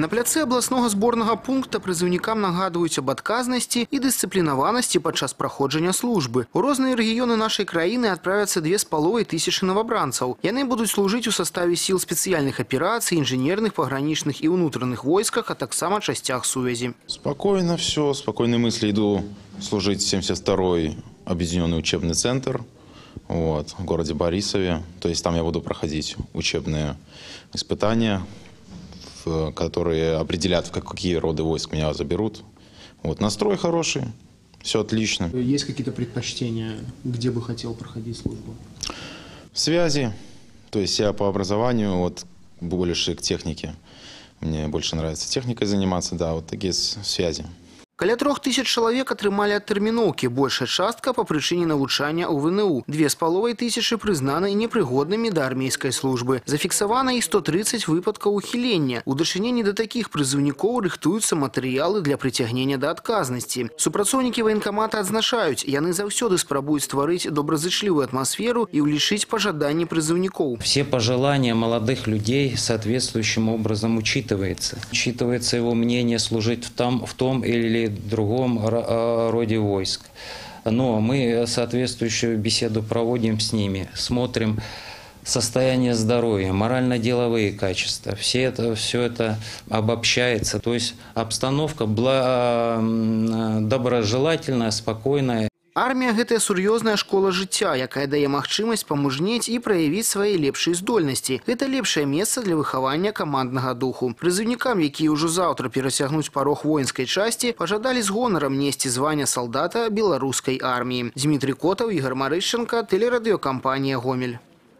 На пляцы обласного зборнага пункта призывникам нагадываюць об адказнасці і дысцыплінаванасці падчас праходжання службы. У розныя рэгіёны нашай краіны адправяцца две з паловай тысячы новобранцаў. Яны будуць служыць у составе сіл спецыяльных аперацый, інжынерных, пагранічных і ўнутраных войсках, а таксама часцях сувязі. Спокойно все, спокойной мысли иду служить в 72-й объединенный учебный центр вот, в городе Борисове. То есть там я буду проходить учебные испытания, в- которые определят, в какие роды войск меня заберут. Вот, настрой хороший, все отлично. Есть какие-то предпочтения, где бы хотел проходить службу? Связи, то есть я по образованию вот больше к технике. Мне больше нравится техникой заниматься, да, вот такие связи. Каля трох тысяч чалавек атрымалі адтэрміноўкі, большая частка па прычыне навучання ў ВНУ. Две з паловай тысячы прызнаны непрыгоднымі да армейскай службы. Зафіксавана і 130 выпадкаў ухілення. У дачыненні да такіх прызыўнікоў рыхтуюцца матэрыялы для прыцягнення да адказнасці. Супрацоўнікі ваенкамата адзначаюць, яны заўсёды спрабуюць стварыць добразычлівую атмасферу і ўлічыць пажаданні прызыўнікоў. Все пожелания молодых людей соответствующим образом учитывается. Учитывается его мнение служить в том, в том или другом э, роде войск. Но мы соответствующую беседу проводим с ними, смотрим состояние здоровья, морально-деловые качества. Все это, все это обобщается. То есть обстановка бла- м, доброжелательная, спокойная. Армія гэта сур'ёзная школа жыцця, якая дае магчымасць памужнець і праявіць свае лепшыя здольнасці. Гэта лепшае месца для выхавання каманднага духу. Прызыўнікам, якія ўжо заўтра перасягнуць парог воінскай часці, пажадалі з гонарам несці звання салдата беларускай арміі. Дмітрий Котаў, Ігор Марышченко, тэлерадыёкампанія Гомель.